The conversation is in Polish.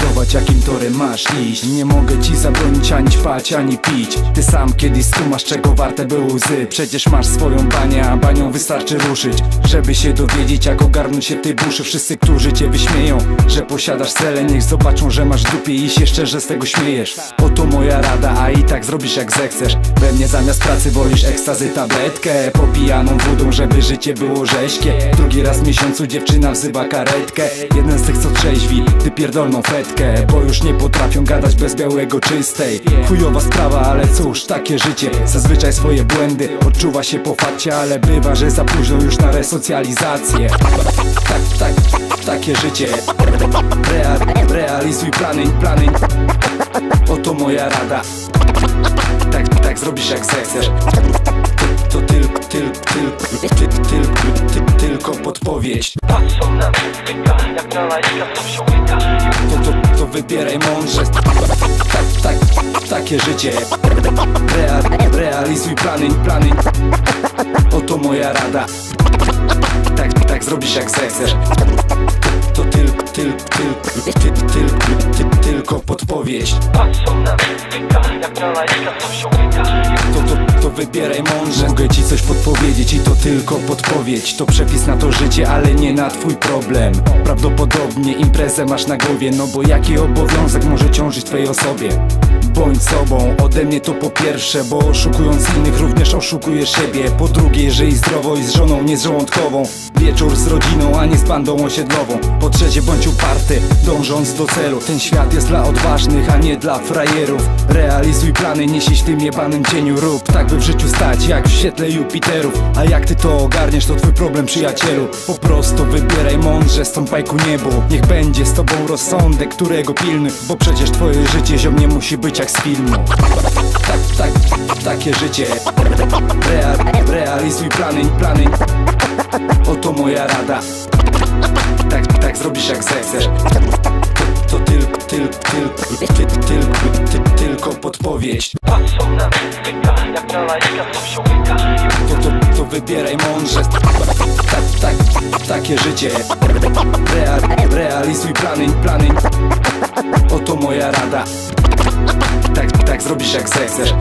go jakim torem masz iść. Nie mogę ci zabronić ani ćpać, ani pić. Ty sam kiedyś skumasz czego warte były łzy. Przecież masz swoją banię, a banią wystarczy ruszyć. Żeby się dowiedzieć jak ogarnąć się tej buszy. Wszyscy, którzy cię wyśmieją, że posiadasz cele Niech zobaczą, że masz dupie i się szczerze z tego śmiejesz. Oto moja rada, a i tak zrobisz jak zechcesz. We mnie zamiast pracy wolisz ekstazy tabletkę Popijaną wodą, żeby życie było rzeźkie. Drugi raz w miesiącu dziewczyna wzywa karetkę. Jeden z tych co trzeźwi, ty pierdolną fetkę Bo już nie potrafią gadać bez białego czystej. Chujowa sprawa, ale cóż, takie życie. Zazwyczaj swoje błędy odczuwa się po fakcie Ale bywa, że za późno już na resocjalizację. Tak, tak, takie życie. Real, Realizuj plany, plany. Oto moja rada. Tak, tak zrobisz jak zechcesz. To tylko, tylko, tylko, ty, tylko, ty, tylko podpowiedź. Patrzą na mnie, jak na lajka są się łyka. To, to, to wybieraj mądrze. Tak, tak, takie życie. Real, Realizuj plany, plany. Oto moja rada. Tak, tak zrobisz jak zechcesz. To tylko, tylko, tylko, ty, tylko, ty, tylko podpowiedź. Patrzą na styka, jak na lajka są się wybieraj mądrze. Mogę ci coś podpowiedzieć i to tylko podpowiedź. To przepis na to życie, ale nie na twój problem. Prawdopodobnie imprezę masz na głowie No bo jaki obowiązek może ciążyć twojej osobie? Bądź sobą, ode mnie to po pierwsze Bo oszukując innych również oszukujesz siebie. Po drugie, żyj zdrowo i z żoną, nie z żołądkową. Wieczór z rodziną, a nie z bandą osiedlową. Po trzecie, bądź uparty, dążąc do celu. Ten świat jest dla odważnych, a nie dla frajerów. Realizuj plany, niesie w tym jebanym cieniu. Rób tak, by w życiu stać, jak w świetle Jupiterów. A jak ty to ogarniesz, to twój problem, przyjacielu. Po prostu wybieraj mądrze, stąpaj ku niebu. Niech będzie z tobą rozsądek, którego pilny. Bo przecież twoje życie, ziom, nie musi być jak z filmu. Tak, tak, takie życie. Real, Realizuj plany, plany. Oto moja rada. Tak, tak zrobisz jak zechcesz. To, tylko, tylko, tylko, ty, tylko, ty, tylko podpowiedź. Patrzą na jak na lajka to, to, to wybieraj mądrze. Tak, tak, takie życie. Real, Realizuj plany, plany. Oto moja rada zrobisz jak zechcesz